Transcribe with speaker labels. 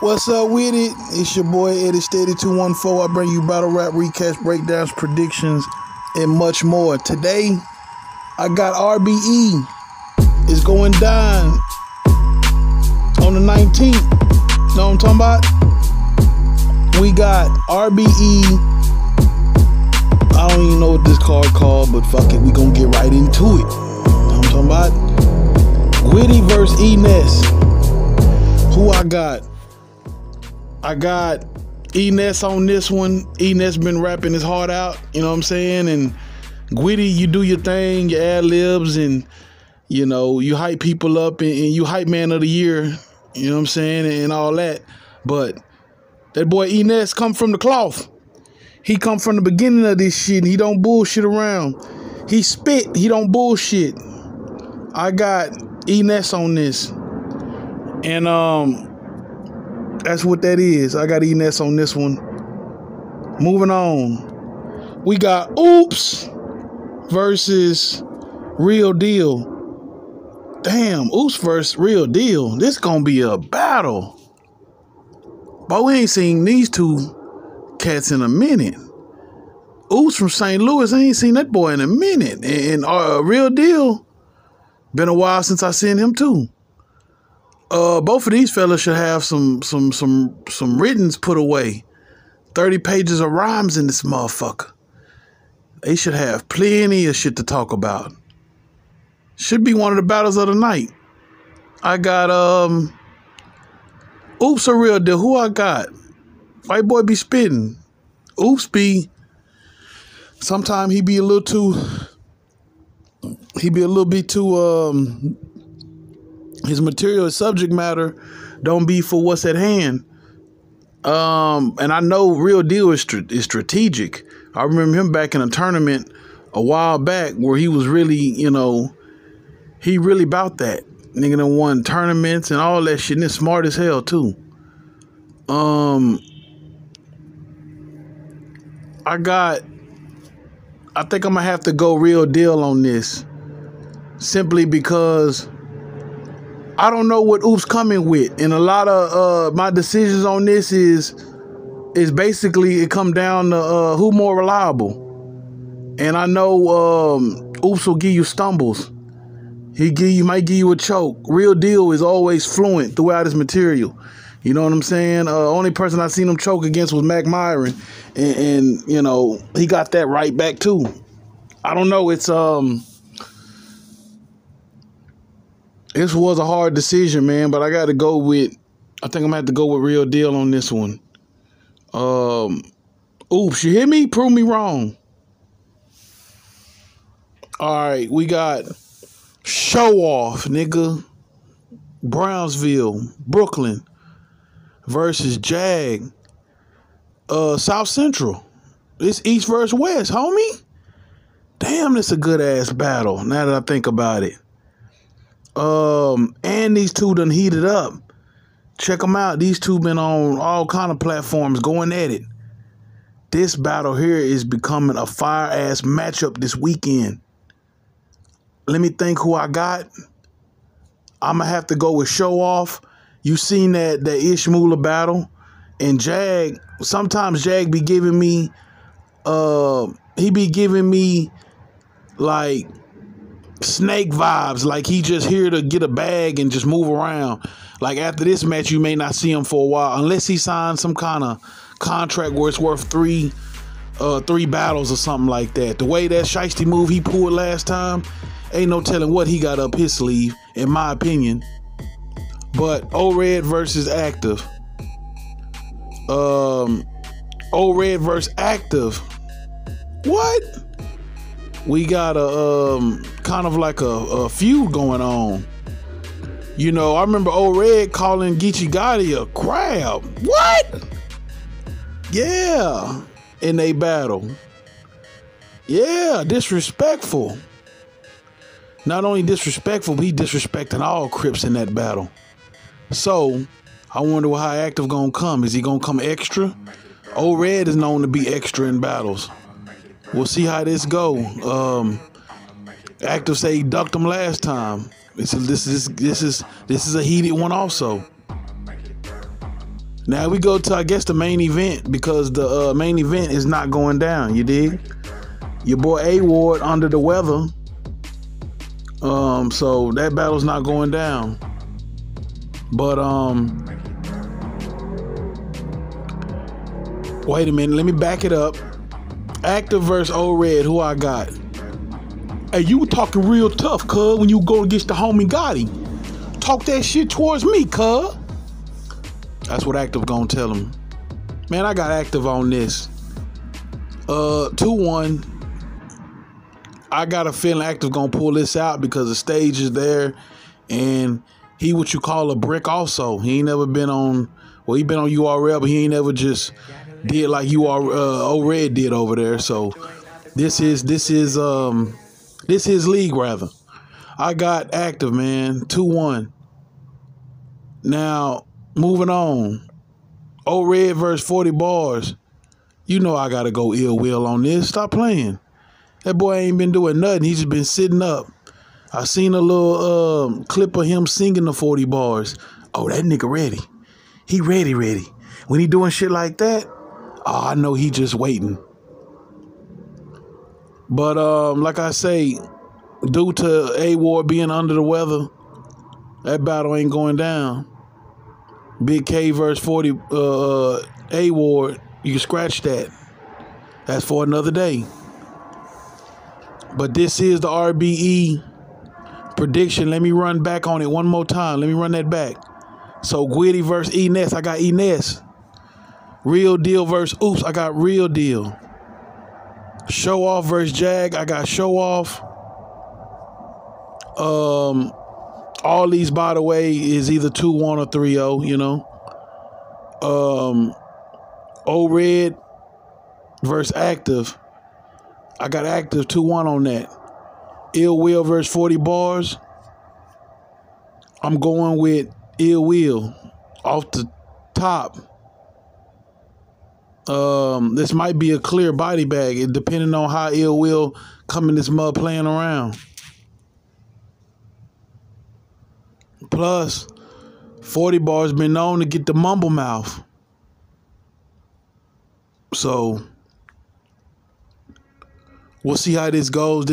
Speaker 1: What's up with it? It's your boy Eddie Steady 214. I bring you battle rap recaps, breakdowns, predictions, and much more. Today, I got RBE. It's going down on the 19th. Know what I'm talking about? We got RBE. I don't even know what this card called, but fuck it, we gonna get right into it. Know what I'm talking about? Gwitty versus Enes. Who I got? I got Enes on this one. Enes been rapping his heart out, you know what I'm saying? And Gwitty, you do your thing, your ad libs, and you know, you hype people up and, and you hype man of the year, you know what I'm saying, and, and all that. But that boy Enes come from the cloth. He come from the beginning of this shit. he don't bullshit around. He spit. He don't bullshit. I got Enes on this, and um, that's what that is. I got Enes on this one. Moving on, we got Oops versus Real Deal. Damn, Oops versus Real Deal. This gonna be a battle. But we ain't seen these two cats in a minute. Oops from St. Louis, I ain't seen that boy in a minute. And uh, real deal, been a while since I seen him too. Uh, both of these fellas should have some some some some writtens put away. Thirty pages of rhymes in this motherfucker. They should have plenty of shit to talk about. Should be one of the battles of the night. I got um. Oops, a real deal. Who I got? White boy be spitting. Oops be. Sometimes he be a little too. He be a little bit too. Um, his material, his subject matter, don't be for what's at hand. Um, and I know real deal is, is strategic. I remember him back in a tournament a while back where he was really, you know, he really about that. Nigga done won tournaments and all that shit. And it's smart as hell too. Um, I got. I think I'm gonna have to go real deal on this, simply because I don't know what Oops coming with, and a lot of uh, my decisions on this is is basically it come down to uh, who more reliable, and I know um, Oops will give you stumbles. He give you might give you a choke. Real deal is always fluent throughout his material. You know what I'm saying? Uh, only person I seen him choke against was Mac Myron, and, and, you know he got that right back too. I don't know. It's um, this was a hard decision, man, but I got to go with. I think I'm gonna have to go with Real Deal on this one. Um, oops, you hear me? Prove me wrong. All right, we got Show Off, nigga. Brownsville, Brooklyn versus Jag. Uh, South Central. It's East versus West, homie. Damn, this a good ass battle. Now that I think about it. Um, and these two done heated up. Check them out. These two been on all kind of platforms going at it. This battle here is becoming a fire ass matchup this weekend. Let me think who I got. I'm gonna have to go with Show Off you seen that that Ishmula battle, and Jag. Sometimes Jag be giving me, uh, he be giving me like snake vibes. Like he just here to get a bag and just move around. Like after this match, you may not see him for a while unless he signs some kind of contract where it's worth three, uh, three battles or something like that. The way that shiesty move he pulled last time, ain't no telling what he got up his sleeve. In my opinion. But O Red versus Active. Um, O Red versus Active. What? We got a um kind of like a, a feud going on. You know, I remember old Red calling Geechi Gotti a crab. What? Yeah, in a battle. Yeah, disrespectful. Not only disrespectful, but he disrespecting all Crips in that battle. So I wonder how active gonna come. Is he gonna come extra? Old Red is known to be extra in battles. We'll see how this go. Um, active say he ducked him last time. This is this is this is this is a heated one also. Now we go to I guess the main event because the uh, main event is not going down. You dig? Your boy A Ward under the weather. Um, so that battle's not going down. But um, wait a minute. Let me back it up. Active versus Old Red. Who I got? Hey, you were talking real tough, cuz, when you go against the homie Gotti. Talk that shit towards me, cuz. That's what Active gonna tell him. Man, I got Active on this. Uh, 2-1. I got a feeling Active gonna pull this out because the stage is there and he what you call a brick also. He ain't never been on well, he been on URL, but he ain't never just did like you are uh O Red did over there. So this is this is um this is his league rather. I got active, man. 2-1. Now, moving on. O Red versus 40 Barrs. You know I gotta go ill will on this. Stop playing. That boy ain't been doing nothing. He's just been sitting up. I seen a little um, clip of him singing the 40 Barrs. Oh, that nigga ready. He ready, ready. When he doing shit like that, oh, I know he just waiting. But um, like I say, due to A Ward being under the weather, that battle ain't going down. Big K versus 40 uh, A Ward, you can scratch that. That's for another day. But this is the RBE prediction. Let me run back on it one more time. Let me run that back. So Gwitty versus Enes, I got Enes. Real deal versus Oops, I got real deal. Show off versus Jag, I got show off. Um, all these, by the way, is either 2 1 or 3 0, you know. Um, O Red versus Active. I got Active 2 1 on that. Ill Will versus 40 Barrs. I'm going with Ill Will off the top. Um, this might be a clear body bag, depending on how Ill Will come in this mud playing around. Plus, 40 Barrs been known to get the mumble mouth. So we'll see how this goes.